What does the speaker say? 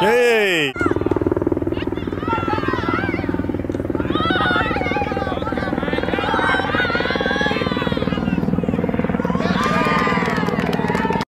Hey!